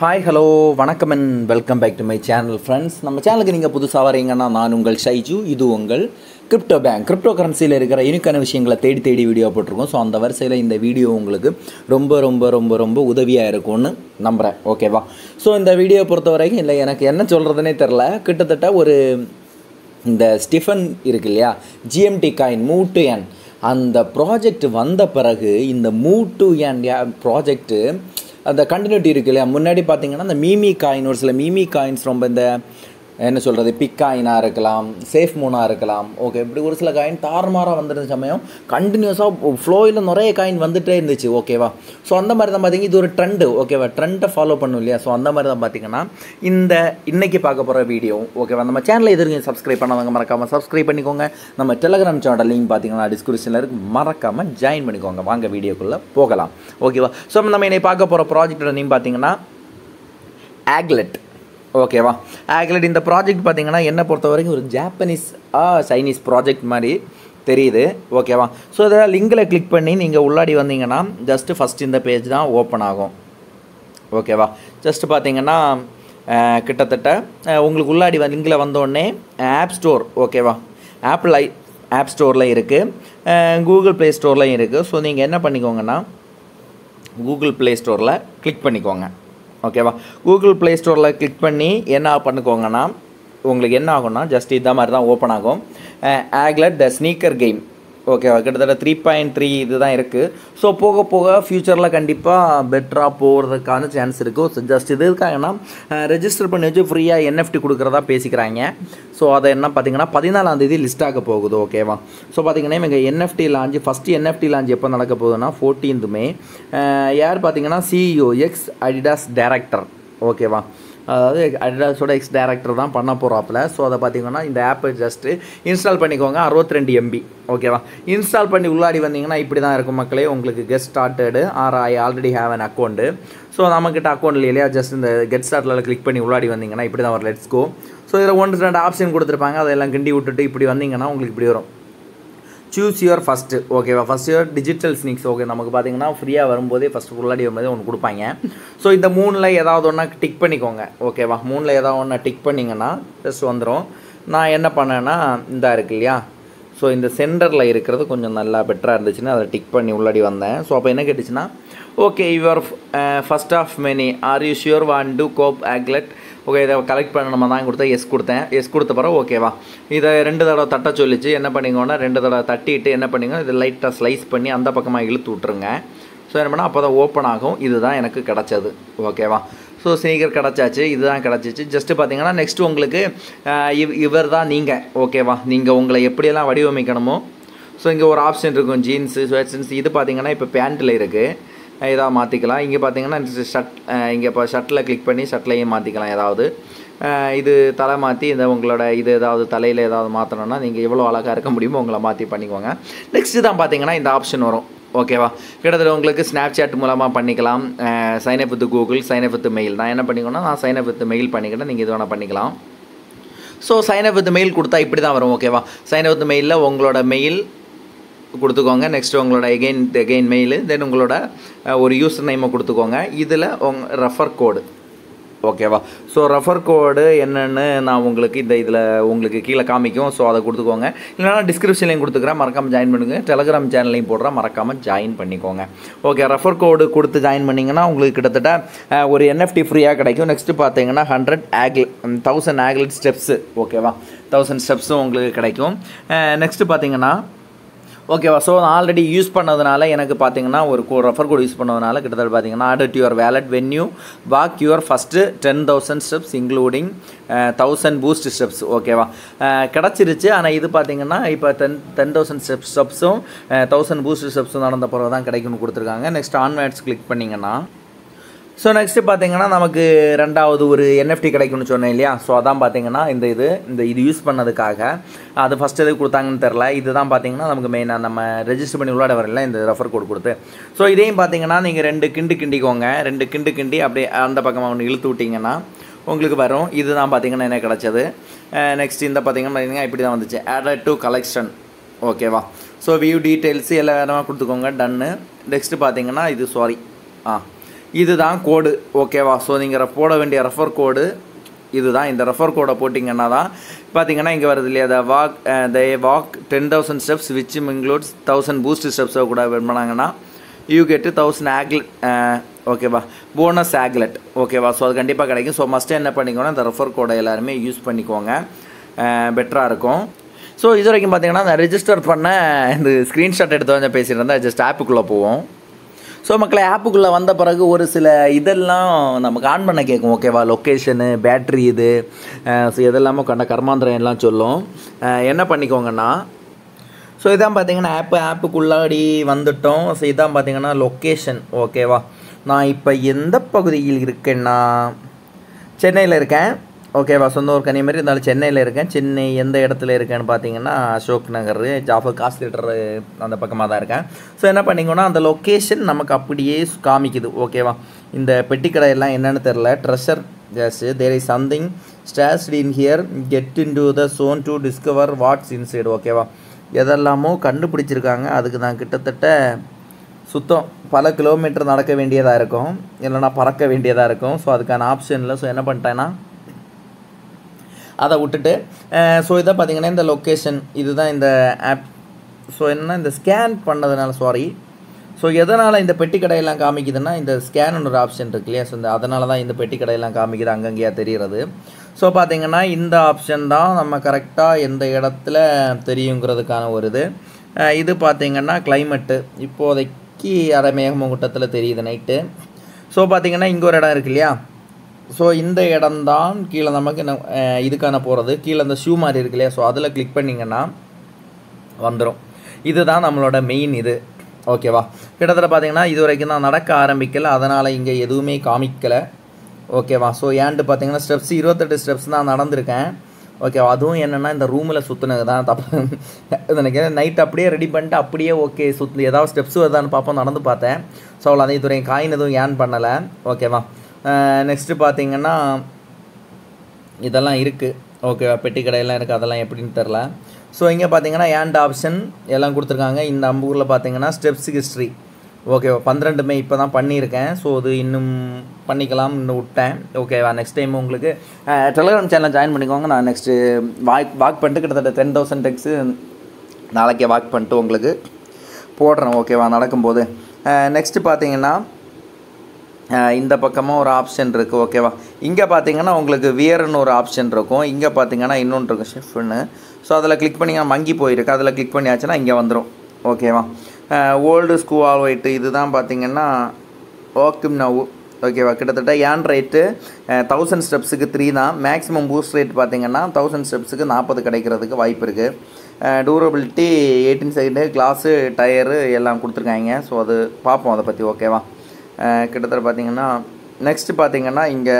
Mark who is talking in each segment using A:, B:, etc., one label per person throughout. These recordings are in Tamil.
A: ஹாய் ஹலோ வணக்கம் and welcome back to my channel friends நம்ம சேனலுக்கு நீங்கள் புதுசாக வரீங்கன்னா நான் உங்கள் ஷைஜு இது உங்கள் கிரிப்டோ பேங்க் கிரிப்டோ கரன்சியில் இருக்கிற யூனிக்கான விஷயங்களை தேடி தேடி வீடியோ போட்டிருக்கோம். ஸோ அந்த வரிசையில் இந்த வீடியோ உங்களுக்கு ரொம்ப ரொம்ப ரொம்ப ரொம்ப உதவியாக இருக்கும்னு நம்புகிறேன் ஓகேவா ஸோ இந்த வீடியோ பொறுத்த வரைக்கும் இல்லை எனக்கு என்ன சொல்கிறதுனே தெரில கிட்டத்தட்ட ஒரு இந்த ஸ்டிஃபன் இருக்கு இல்லையா? ஜிஎம்டி காயின் மூட்டு என் அந்த ப்ராஜெக்ட் வந்த பிறகு இந்த மூட்டு என் ப்ராஜெக்ட்டு அந்த கண்டினியூட்டி இருக்கு இல்லையா? முன்னாடி பார்த்தீங்கன்னா இந்த மீமி காயின் ஒரு சில மீமி காயின்ஸ் ரொம்ப இந்த என்ன சொல்கிறது பிக் காயினாக இருக்கலாம் சேஃப் மூனாக இருக்கலாம். ஓகே இப்படி ஒரு சில காயின் தாறுமாறாக வந்துருந்த சமயம் கண்டினியூஸாக ஃப்ளோயில் நிறைய காயின் வந்துகிட்டே இருந்துச்சு. ஓகேவா ஸோ அந்த மாதிரி தான் பார்த்தீங்கன்னா இது ஒரு ட்ரெண்டு ஓகேவா ட்ரெண்டை ஃபாலோ பண்ணும் இல்லையா? ஸோ அந்த மாதிரி தான் பார்த்தீங்கன்னா இந்த இன்றைக்கி பார்க்க போகிற வீடியோ ஓகேவா நம்ம சேனலை எதிர்க்கு சப்ஸ்கிரைப் பண்ணாதவங்க மறக்காமல் சப்ஸ்கிரைப் பண்ணிக்கோங்க. நம்ம டெலகிராம் சேனல் லிங்க் பார்த்தீங்கன்னா டிஸ்கிரிப்ஷனில் இருக்குது மறக்காமல் ஜாயின் பண்ணிக்கோங்க. வாங்க வீடியோக்குள்ளே போகலாம். ஓகேவா ஸோ நம்ம இன்னைக்கு பார்க்க போகிற ப்ராஜெக்டோட நேம் பார்த்தீங்கன்னா ஆக்லெட் ஓகேவா? ஆக்சுவலி இந்த ப்ராஜெக்ட் பார்த்தீங்கன்னா என்னை பொறுத்த வரைக்கும் ஒரு ஜாப்பனீஸ் சைனீஸ் ப்ராஜெக்ட் மாதிரி தெரியுது. ஓகேவா? ஸோ இதில் லிங்கில் கிளிக் பண்ணி நீங்கள் உள்ளாடி வந்தீங்கன்னா ஜஸ்ட்டு ஃபஸ்ட் இந்த பேஜ் தான் ஓப்பன் ஆகும். ஓகேவா? ஜஸ்ட் பார்த்தீங்கன்னா கிட்டத்தட்ட உங்களுக்கு உள்ளாடி வ லிங்கில் வந்தோடனே ஆப் ஸ்டோர் ஓகேவா? ஆப்பிள் ஐ ஆப் ஸ்டோரில் இருக்குது கூகுள் ப்ளே ஸ்டோர்லையும் இருக்குது ஸோ நீங்கள் என்ன பண்ணிக்கோங்கன்னா கூகுள் ப்ளே ஸ்டோரில் கிளிக் பண்ணிக்கோங்க. ஓகேவா கூகுள் ப்ளே ஸ்டோரில் கிளிக் பண்ணி என்ன பண்ணுக்கோங்கன்னா உங்களுக்கு என்ன ஆகும்னா ஜஸ்ட் இந்த மாதிரி தான் ஓப்பன் ஆகும் ஆக்லட் த ஸ்னீக்கர் கேம் ஓகேவா கிட்டத்தட்ட த்ரீ பாயிண்ட் த்ரீ இது தான் இருக்குது ஸோ போக போக ஃப்யூச்சரில் கண்டிப்பாக பெட்டராக போகிறதுக்கான சான்ஸ் இருக்குது ஸோ ஜஸ்ட் இது இருக்காங்கன்னா ரெஜிஸ்டர் பண்ணி வச்சு ஃப்ரீயாக என்எஃப்டி கொடுக்குறதா பேசிக்கிறாங்க. ஸோ அதை என்ன பார்த்தீங்கன்னா பதினாலாந்தேதி லிஸ்ட்டாக லிஸ்ட் ஆக போகுது ஓகேவா ஸோ பார்த்தீங்கன்னா இவங்க NFT launch first NFT launch எப்போ நடக்க போகுதுன்னா 14th மே யார் பார்த்தீங்கன்னா சிஇஓ எக்ஸ் அடிடாஸ் டேரக்டர் ஓகேவா அதாவது அடிடாஸோட எக்ஸ் டேரக்டர் தான் பண்ண போகிறாப்புல ஸோ அதை பார்த்தீங்கன்னா இந்த ஆப்பை ஜஸ்ட்டு இன்ஸ்டால் பண்ணிக்கோங்க. 62 ரெண்டு எம்பி ஓகேவா இன்ஸ்டால் பண்ணி உள்ளாடி வந்தீங்கன்னா இப்படி தான் இருக்கும் மக்களே. உங்களுக்கு get started or I already have an account so நம்மக்கிட்ட அக்கௌண்ட் இல்லையா ஜஸ்ட் இந்த கெட் ஸ்டார்ட்டில் கிளிக் பண்ணி உள்ளாடி வந்தீங்கன்னா இப்படி தான் வரும். லெட்ஸ் கோ ஸோ இதில் ஒன்று ரெண்டு ஆப்ஷன் கொடுத்துருப்பாங்க. அதெல்லாம் கிண்டி விட்டுட்டு இப்படி வந்தீங்கன்னா உங்களுக்கு இப்படி வரும். சூஸ் யுவர் ஃபஸ்ட்டு ஓகேவா first year digital sneakers okay நமக்கு பார்த்தீங்கன்னா ஃப்ரீயாக வரும்போதே ஃபஸ்ட்டு ஃபுல்லாடி வரும்போதே ஒன்று கொடுப்பாங்க. ஸோ இந்த மூணில் ஏதாவது ஒன்றா டிக் பண்ணிக்கோங்க ஓகேவா மூணில் ஏதாவது ஒன்றா டிக் பண்ணிங்கன்னா ஜஸ்ட் வந்துடும் நான் என்ன பண்ணேன்னா இந்த இருக்கு இல்லையா? ஸோ இந்த சென்டரில் இருக்கிறது கொஞ்சம் நல்லா பெட்டராக இருந்துச்சுன்னா அதை டிக் பண்ணி உள்ளாடி வந்தேன். ஸோ அப்போ என்ன கேட்டுச்சுன்னா okay your first of many are you sure want to cop aglet okay இதை கலெக்ட் பண்ண தான் கொடுத்தேன் எஸ் கொடுத்தேன். எஸ் கொடுத்த பிறகு ஓகேவா இதை ரெண்டு தடவை தட்ட சொல்லிச்சு. என்ன பண்ணிங்கன்னா ரெண்டு தடவை தட்டிட்டு என்ன பண்ணிங்க இதை லைட்டாக ஸ்லைஸ் பண்ணி அந்த பக்கமாக இழுத்து விட்ருங்க ஸோ என்ன பண்ணால் அப்போ தான் ஓப்பன் ஆகும். இதுதான் எனக்கு கிடச்சது. ஓகேவா ஸோ ஸ்னீக்கர் கிடச்சாச்சு இதுதான் கிடச்சிச்சு. ஜஸ்ட்டு பார்த்தீங்கன்னா நெக்ஸ்ட் உங்களுக்கு இவ் இவர் தான் நீங்கள் ஓகேவா நீங்கள் உங்களை எப்படியெல்லாம் வடிவமைக்கணுமோ ஸோ இங்கே ஒரு ஆப்ஷன் இருக்கும். ஜீன்ஸு ஸ்வெட்ஸன்ஸ் இது பார்த்தீங்கன்னா இப்போ பேண்ட்டில் இருக்குது இதாக மாற்றிக்கலாம் இங்கே பார்த்தீங்கன்னா ஷர்ட் இங்கே இப்போ ஷர்ட்டில் கிளிக் பண்ணி ஷர்ட்லையும் மாற்றிக்கலாம் ஏதாவது. இது தலை மாற்றி இந்த உங்களோட இது ஏதாவது தலையில் ஏதாவது மாற்றணும்னா நீங்கள் எவ்வளோ அழகாக இருக்க முடியுமோ உங்களை மாற்றி பண்ணிக்கோங்க. நெக்ஸ்ட்டு தான் பார்த்தீங்கன்னா இந்த ஆப்ஷன் வரும். ஓகேவா? கிட்டத்தட்ட உங்களுக்கு ஸ்னாப்சாட் மூலமாக பண்ணிக்கலாம். Sign up with Google sign up with mail நான் என்ன பண்ணிக்கணும் நான் சைனப் வித் மெயில் பண்ணிக்கிட்டேன் நீங்கள் இது வேணால் பண்ணிக்கலாம். ஸோ சைனப் வித் மெயில் கொடுத்தா இப்படி தான் வரும் ஓகேவா? சைனப் வித் மெயிலில் உங்களோட மெயில் கொடுத்துக்கோங்க. நெக்ஸ்ட் உங்களோட எகெயின் எகெயின் மெயில் தென் உங்களோட ஒரு யூசர் நேமை கொடுத்துக்கோங்க. இதில் உங் ரெஃபர் கோடு ஓகேவா? ஸோ ரெஃபர் கோடு என்னென்னு நான் உங்களுக்கு இந்த இதில் உங்களுக்கு கீழே காமிக்கும். ஸோ அதை கொடுத்துக்கோங்க. இல்லைனா டிஸ்கிரிப்ஷன்லையும் கொடுத்துக்கிறேன். மறக்காமல் ஜாயின் பண்ணுங்கள் டெலகிராம் சேனல்லையும் போடுறேன். மறக்காமல் ஜாயின் பண்ணிக்கோங்க. ஓகே ரெஃபர் கோடு கொடுத்து ஜாயின் பண்ணிங்கன்னா உங்களுக்கு கிட்டத்தட்ட ஒரு என்எஃப்டி ஃப்ரீயாக கிடைக்கும். நெக்ஸ்ட்டு பார்த்தீங்கன்னா ஹண்ட்ரட் ஆக்ல் தௌசண்ட் ஆக்லெட் ஸ்டெப்ஸு ஓகேவா தௌசண்ட் ஸ்டெப்ஸும் உங்களுக்கு கிடைக்கும். நெக்ஸ்ட்டு பார்த்தீங்கன்னா ஓகேவா ஸோ நான் ஆல்ரெடி யூஸ் பண்ணதுனால எனக்கு பார்த்தீங்கன்னா ஒரு கோ ரெஃபர் கோட் யூஸ் பண்ணதுனால கிட்டத்தட்ட பார்த்தீங்கன்னா order your wallet when you walk your first ten thousand steps including thousand boost steps ஓகேவா கிடச்சிருச்சு. ஆனால் இது பார்த்தீங்கன்னா இப்போ டென் டென் தௌசண்ட் ஸ்டெப் ஸ்டெப்ஸும் தௌசண்ட் பூஸ்ட் ஸ்டெப்ஸும் நடந்த பிறகு தான் கிடைக்கும்னு கொடுத்துருக்காங்க. நெக்ஸ்ட் ஆன்வேர்ட்ஸ் கிளிக் பண்ணிங்கன்னா ஸோ நெக்ஸ்ட்டு பார்த்தீங்கன்னா நமக்கு ரெண்டாவது ஒரு என்எஃப்டி கிடைக்கும்னு சொன்னேன் இல்லையா? ஸோ அதான் பார்த்தீங்கன்னா இந்த இது இந்த இது யூஸ் பண்ணதுக்காக. அது ஃபஸ்ட் எது கொடுத்தாங்கன்னு தெரில இதுதான் பார்த்தீங்கன்னா நமக்கு மெயினாக நம்ம ரெஜிஸ்டர் பண்ணி உள்ளாட வரல இந்த ரெஃபர் கோட் கொடுத்து. ஸோ இதையும் பார்த்தீங்கன்னா நீங்கள் ரெண்டு கிண்டு கிண்டிக்கோங்க. ரெண்டு கிண்டு கிண்டி அப்படியே அந்த பக்கமாக ஒன்று இழுத்து விட்டிங்கன்னா உங்களுக்கு வரும். இதுதான் பார்த்தீங்கன்னா என்ன கிடச்சது. நெக்ஸ்ட் இந்த பார்த்தீங்கன்னா பார்த்தீங்கன்னா இப்படி தான் வந்துச்சு ஆடட் டு கலெக்ஷன் ஓகேவா ஸோ வியூ டீட்டெயில்ஸ் எல்லாம் வேறமாக கொடுத்துக்கோங்க. டன்னு நெக்ஸ்ட்டு பார்த்தீங்கன்னா இது சாரி ஆ. இதுதான் கோடு ஓகேவா? ஸோ நீங்கள் போட வேண்டிய ரெஃபர் கோடு இதுதான். இந்த ரெஃபர் கோடை போட்டிங்கன்னா தான் பார்த்தீங்கன்னா இங்கே வருது இல்லையா? The walk the walk ten thousand steps which includes thousand boost ஸ்டெப்ஸை கூட பண்ணாங்கன்னா யூ கெட்டு தௌசண்ட் ஆக்லெட் ஓகேவா? போனஸ் ஆக்லெட் ஓகேவா? ஸோ அது கண்டிப்பாக கிடைக்கும். ஸோ மஸ்ட்டு என்ன பண்ணிக்கோன்னா இந்த ரெஃபர் கோடை எல்லாருமே யூஸ் பண்ணிக்கோங்க. Uh, பெட்டராக இருக்கும். ஸோ இது வரைக்கும் பார்த்தீங்கன்னா நான் ரெஜிஸ்டர் பண்ண இந்த ஸ்க்ரீன்ஷாட் எடுத்து வந்து பேசிட்டு இருந்தால் ஜஸ்ட் ஆப்புக்குள்ளே போவோம். ஸோ மக்களை ஆப்புக்குள்ளே வந்த பிறகு ஒரு சில இதெல்லாம் நமக்கு ஆன் பண்ண கேட்கும் ஓகேவா லொக்கேஷனு பேட்ரி இது ஸோ இதெல்லாமும் கண்ட கர்மாந்திரம் எல்லாம் சொல்லும். என்ன பண்ணிக்கோங்கன்னா ஸோ இதான் பார்த்தீங்கன்னா ஆப்பு ஆப்புக்குள்ளாடி வந்துட்டோம். ஸோ இதான் பார்த்தீங்கன்னா லொக்கேஷன் ஓகேவா நான் இப்போ எந்த பகுதியில் இருக்கேன்னா சென்னையில் இருக்கேன். ஓகேவா சொந்த ஊர் கனி மாதிரி இருந்தாலும் சென்னையில் இருக்கேன். சென்னை எந்த இடத்துல இருக்கேன்னு பார்த்தீங்கன்னா அசோக் நகர் ஜாஃபர் காசு தியேட்டர் அந்த பக்கமாக தான் இருக்கேன். ஸோ என்ன பண்ணிங்கன்னா அந்த லொக்கேஷன் நமக்கு அப்படியே காமிக்குது. ஓகேவா இந்த பெட்டிக்கடை எல்லாம் என்னென்னு தெரில treasure chest there is something stashed in here get into the zone to discover what's inside ஓகேவா எதெல்லாமோ கண்டுபிடிச்சிருக்காங்க. அதுக்கு நான் கிட்டத்தட்ட சுத்தம் பல கிலோமீட்டர் நடக்க வேண்டியதாக இருக்கும். இல்லைனா பறக்க வேண்டியதாக இருக்கும். ஸோ அதுக்கான ஆப்ஷன் இல்லை ஸோ என்ன பண்ணிட்டேன்னா அதை விட்டுட்டு ஸோ இதை பார்த்தீங்கன்னா இந்த லொக்கேஷன் இதுதான் இந்த ஆப் ஸோ என்ன இந்த ஸ்கேன் பண்ணதுனால சாரி ஸோ எதனால் இந்த பெட்டி கடையெல்லாம் காமிக்குதுன்னா இந்த ஸ்கேன் ஒரு ஆப்ஷன் இருக்கு இல்லையா? ஸோ இந்த அதனால தான் இந்த பெட்டி கடையெல்லாம் காமிக்குது அங்கங்கேயா தெரிகிறது. ஸோ பார்த்தீங்கன்னா இந்த ஆப்ஷன் தான் நம்ம கரெக்டாக எந்த இடத்துல தெரியுங்கிறதுக்கான ஒரு இது. இது பார்த்தீங்கன்னா கிளைமேட்டு இப்போதைக்கு அரைமேகமூட்டத்தில் தெரியுது நைட்டு ஸோ பார்த்தீங்கன்னா இங்கே ஒரு இடம் இருக்கு இல்லையா? ஸோ இந்த இடம்தான் கீழே நமக்கு இதுக்கான போகிறது கீழே அந்த ஷூ மாதிரி இருக்கு இல்லையா? ஸோ அதில் கிளிக் பண்ணிங்கன்னா வந்துடும் இதுதான் நம்மளோட மெயின் இது. ஓகேவா கிட்டத்தட்ட பார்த்தீங்கன்னா இது வரைக்கும் நான் நடக்க ஆரம்பிக்கல. அதனால் இங்கே எதுவுமே காமிக்கலை. ஓகேவா ஸோ ஏன்ட்டு பார்த்தீங்கன்னா ஸ்டெப்ஸ் இருபத்தெட்டு ஸ்டெப்ஸ் தான் நடந்திருக்கேன். ஓகேவா அதுவும் என்னென்னா இந்த ரூமில் சுற்றுனது தான் தப்பு. நினைக்கிறேன் நைட் அப்படியே ரெடி பண்ணிட்டு அப்படியே ஓகே சுற்று ஏதாவது ஸ்டெப்ஸ் வருதான்னு பார்ப்போம் நடந்து பார்த்தேன். ஸோ அவ்வளோ அதே துறை காயின் எதுவும் ஏன் பண்ணலை? ஓகேவா நெக்ஸ்ட்டு பார்த்தீங்கன்னா இதெல்லாம் இருக்குது ஓகேவா பெட்டி கடையெல்லாம் இருக்குது அதெல்லாம் எப்படின்னு தெரில ஸோ இங்கே பார்த்தீங்கன்னா ஏண்ட் ஆப்ஷன் எல்லாம் கொடுத்துருக்காங்க. இந்த அம்பூரில் பார்த்தீங்கன்னா ஸ்டெப்ஸ் ஹிஸ்ட்ரி ஓகேவா பன்னிரெண்டு மே இப்போ தான் பண்ணியிருக்கேன். ஸோ அது இன்னும் பண்ணிக்கலாம் இன்னும் விட்டேன் ஓகேவா நெக்ஸ்ட் டைம் உங்களுக்கு டெலிகிராம் சேனல் ஜாயின் பண்ணிக்கோங்க. நான் நெக்ஸ்ட்டு வாக் வாக் பண்ணிட்டு கிட்டத்தட்ட டென் தௌசண்ட் டெக்ஸு நாளைக்கே வாக் பண்ணிட்டு உங்களுக்கு போடுறேன். ஓகேவா நடக்கும்போது. நெக்ஸ்ட்டு பார்த்தீங்கன்னா இந்த பக்கமாக ஒரு ஆப்ஷன் இருக்குது ஓகேவா இங்கே பார்த்தீங்கன்னா உங்களுக்கு வியர்னு ஒரு ஆப்ஷன் இருக்கும். இங்கே பார்த்தீங்கன்னா இன்னொன்று இருக்கும் ஷிஃப்ட்னு ஸோ அதில் கிளிக் பண்ணிங்கன்னா மங்கி போயிருக்கு. அதில் கிளிக் பண்ணியாச்சுன்னா இங்கே வந்துடும் ஓகேவா ஓல்டு ஸ்கூ ஆல் ஒயிட்டு இதுதான் பார்த்தீங்கன்னா ஓக்கும் நவு ஓகேவா கிட்டத்தட்ட ஏன் ரேட்டு தௌசண்ட் ஸ்டெப்ஸுக்கு த்ரீ தான். மேக்ஸிமம் பூஸ்ட் ரேட் பார்த்தீங்கன்னா தௌசண்ட் ஸ்டெப்ஸுக்கு நாற்பது கிடைக்கிறதுக்கு வாய்ப்பு இருக்குது durability eighteen side glass tyre எல்லாம் கொடுத்துருக்காங்க. ஸோ அது பார்ப்போம் அதை பற்றி ஓகேவா கிட்டத்தட்ட பார்த்தீங்கன்னா நெக்ஸ்ட்டு பார்த்தீங்கன்னா இங்கே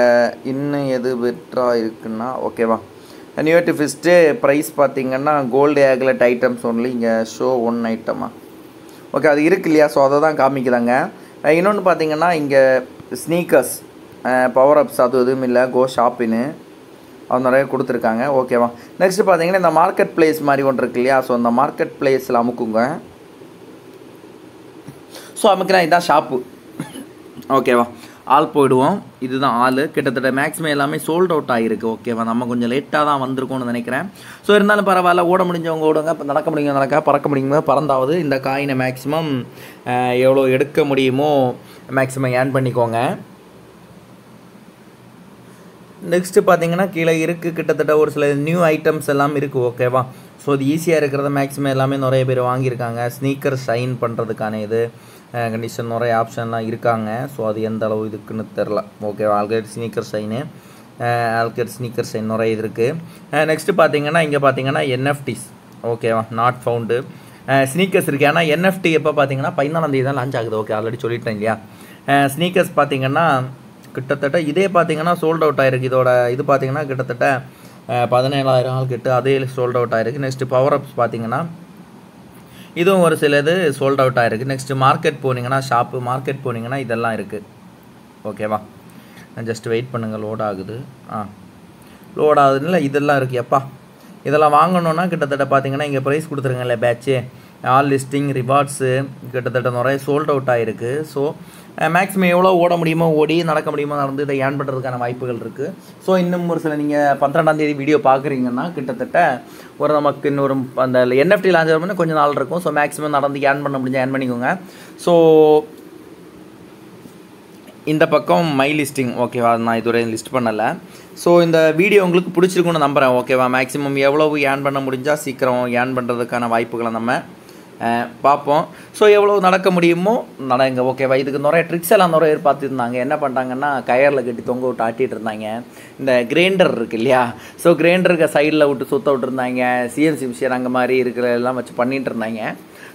A: இன்னும் எது பெட்டராக இருக்குன்னா ஓகேவா நியூட்டி ஃபிஸ்ட்டு ப்ரைஸ் பார்த்தீங்கன்னா கோல்டு ஏக்லெட் ஐட்டம்ஸ் ஒன்லி இங்கே ஷோ ஒன் ஐட்டமா ஓகே அது இருக்கு இல்லையா? ஸோ அதை தான் காமிக்குதாங்க இன்னொன்று பார்த்தீங்கன்னா இங்கே ஸ்னீக்கர்ஸ் பவர் அப்ஸ் அது எதுவும் இல்லை கோ ஷாப்பின்னு அது நிறைய கொடுத்துருக்காங்க. ஓகேவா நெக்ஸ்ட்டு பார்த்தீங்கன்னா இந்த மார்க்கெட் பிளேஸ் மாதிரி ஒன்று இருக்கு இல்லையா? ஸோ அந்த மார்க்கெட் பிளேஸில் அமுக்குங்க. ஸோ அமுக்கினா இதுதான் ஷாப்பு ஓகேவா ஆள் போயிடுவோம். இதுதான் ஆள். கிட்டத்தட்ட மேக்ஸிமம் எல்லாமே சோல்ட் அவுட் ஆகிருக்கு ஓகேவா நம்ம கொஞ்சம் லேட்டாக தான் வந்திருக்கோம்னு நினைக்கிறேன். ஸோ இருந்தாலும் பரவாயில்ல. ஓட முடிஞ்சவங்க ஓடுங்க. இப்போ நடக்க முடியுங்க நடக்க? பறக்க முடியுங்க பறந்தாவது இந்த காயினை மேக்ஸிமம் எவ்வளோ எடுக்க முடியுமோ மேக்ஸிமம் ஏர்ன் பண்ணிக்கோங்க. நெக்ஸ்ட்டு பார்த்தீங்கன்னா கீழே இருக்குது கிட்டத்தட்ட ஒரு சில நியூ ஐட்டம்ஸ் எல்லாம் இருக்குது ஓகேவா ஸோ இது ஈஸியாக இருக்கிறத மேக்ஸிமம் எல்லாமே நிறைய பேர் வாங்கியிருக்காங்க. ஸ்னீக்கர் ஷைன் பண்ணுறதுக்கான இது. கண்டிஷன் நிறைய ஆப்ஷன்லாம் இருக்காங்க. ஸோ அது எந்த அளவு இதுக்குன்னு தெரில ஓகே ஆல்கேட் ஸ்னீக்கர் சைனு ஆல்கேட் ஸ்னீக்கர் சைன் நிறைய இது இருக்குது நெக்ஸ்ட்டு பார்த்தீங்கன்னா இங்கே பார்த்தீங்கன்னா என்எஃப்டிஸ் ஓகேவா நாட் ஃபவுண்டு ஸ்னீக்கர்ஸ் இருக்குது ஆனால் என்எஃப்டி எப்போ பார்த்தீங்கன்னா பதினாலாம் தேதி தான் லான்ச் ஆகுது. ஓகே ஆல்ரெடி சொல்லிட்டேன் இல்லையா? ஸ்னீக்கர்ஸ் பார்த்தீங்கன்னா கிட்டத்தட்ட இதே பார்த்தீங்கன்னா சோல்ட் அவுட் ஆயிருக்கு. இதோட இது பார்த்தீங்கன்னா கிட்டத்தட்ட பதினேழாயிரம் ஆள் கிட்ட அதே சோல்ட் அவுட் ஆயிருக்கு. நெக்ஸ்ட்டு பவர் அப்ஸ் பார்த்தீங்கன்னா இதுவும் ஒரு சில இது சோல்ட் அவுட் ஆயிருக்கு. நெக்ஸ்ட் மார்க்கெட் போனீங்கன்னா ஷாப்பு மார்க்கெட் போனீங்கன்னா இதெல்லாம் இருக்குது ஓகேவா ஜஸ்ட் வெயிட் பண்ணுங்கள் லோட் ஆகுது. ஆ. லோட் ஆகுதுன்னு இதெல்லாம் இருக்குது எப்பா? இதெல்லாம் வாங்கணுன்னா கிட்டத்தட்ட பார்த்தீங்கன்னா இங்கே ப்ரைஸ் கொடுத்துருங்கல்ல பேட்ச்சு ஆல் லிஸ்டிங் ரிவார்ட்ஸு கிட்டத்தட்ட நிறைய சோல்ட் அவுட் ஆகிருக்கு ஸோ மேக்ஸிமம் எவ்வளோ ஓட முடியுமோ ஓடி நடக்க முடியுமோ நடந்து இதை ஏர்ன் பண்ணுறதுக்கான வாய்ப்புகள் இருக்குது ஸோ இன்னும் ஒரு சில நீங்கள் பன்னிரெண்டாந்தேதி வீடியோ பார்க்குறீங்கன்னா கிட்டத்தட்ட ஒரு நமக்கு இன்னொரு அந்த என்எஃப்டி லான்ச் பண்ணி கொஞ்சம் நாள் இருக்கும். ஸோ மேக்ஸிமம் நடந்து ஏர்ன் பண்ண முடிஞ்சால் ஏர்ன் பண்ணிக்கோங்க. ஸோ இந்த பக்கம் மை லிஸ்டிங் ஓகேவா நான் இதுவரை லிஸ்ட் பண்ணலை. ஸோ இந்த வீடியோ உங்களுக்கு பிடிச்சிருக்குன்னு நம்புகிறேன் ஓகேவா மேக்ஸிமம் எவ்வளவு ஏர்ன் பண்ண முடிஞ்சால் சீக்கிரம் ஏர்ன் பண்ணுறதுக்கான வாய்ப்புகளை நம்ம பார்ப்போம். ஸோ எவ்வளோ நடக்க முடியுமோ நடங்க ஓகேவா இதுக்கு நிறைய ட்ரிக்ஸ் எல்லாம் நிறைய பார்த்துருந்தாங்க என்ன பண்ணிட்டாங்கன்னா கயரில் கட்டி தொங்க விட்டு ஆட்டிகிட்டு இருந்தாங்க. இந்த கிரைண்டர் இருக்கு இல்லையா? ஸோ கிரைண்டருக்கு சைடில் விட்டு சுத்த விட்டுருந்தாங்க. சிஎன்சி மிஷின் அங்கே மாதிரி இருக்கிற எல்லாம் வச்சு பண்ணிகிட்டு இருந்தாங்க.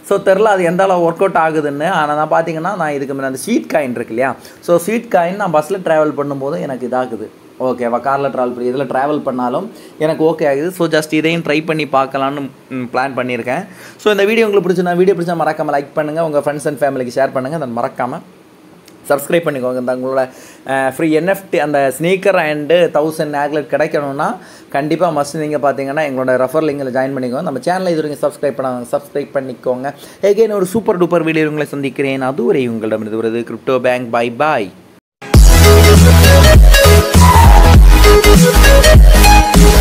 A: ஸோ தெரில அது எந்த அளவு ஒர்க் அவுட் ஆகுதுன்னு. ஆனால் நான் பார்த்தீங்கன்னா நான் இதுக்கு முன்னாடி அந்த ஸ்வீட் காயின் இருக்கு இல்லையா? ஸோ ஸ்வீட் காயின் நான் பஸ்ஸில் ட்ராவல் பண்ணும்போது எனக்கு இதாகுது. ஓகேவா காரில் ட்ராவல் பண்ணி இதில் ட்ராவல் பண்ணாலும் எனக்கு ஓகே ஆகுது. ஸோ ஜஸ்ட் இதையும் ட்ரை பண்ணி பார்க்கலான்னு பிளான் பண்ணியிருக்கேன். ஸோ இந்த வீடியோ உங்களுக்கு பிடிச்சிருந்தா வீடியோ பிடிச்சா மறக்காமல் லைக் பண்ணுங்கள் உங்கள் ஃப்ரெண்ட்ஸ் அண்ட் ஃபேமிலிக்கு ஷேர் பண்ணுங்கள் அதை மறக்காமல் சப்ஸ்கிரைப் பண்ணிக்கோங்க. இந்த உங்களோட ஃப்ரீ என்எஃப்டி அந்த ஸ்னீக்கர் அண்டு தௌசண்ட் ஆக்லெட் கிடைக்கணும்னா கண்டிப்பாக மஸ்ட் நீங்கள் பார்த்தீங்கன்னா எங்களோட ரெஃபர் லிங்கில் ஜாயின் பண்ணிக்கோங்க. நம்ம சேனலை இது வரைக்கும் சப்ஸ்கிரைப் பண்ணாங்க சப்ஸ்கிரைப் பண்ணிக்கோங்க. ஏகேன் ஒரு சூப்பர் டூப்பர் வீடியோ உங்களை சந்திக்கிறேன். அதுவரை உங்களிடமிருந்து வருது crypto bank bye bye
B: Thank you.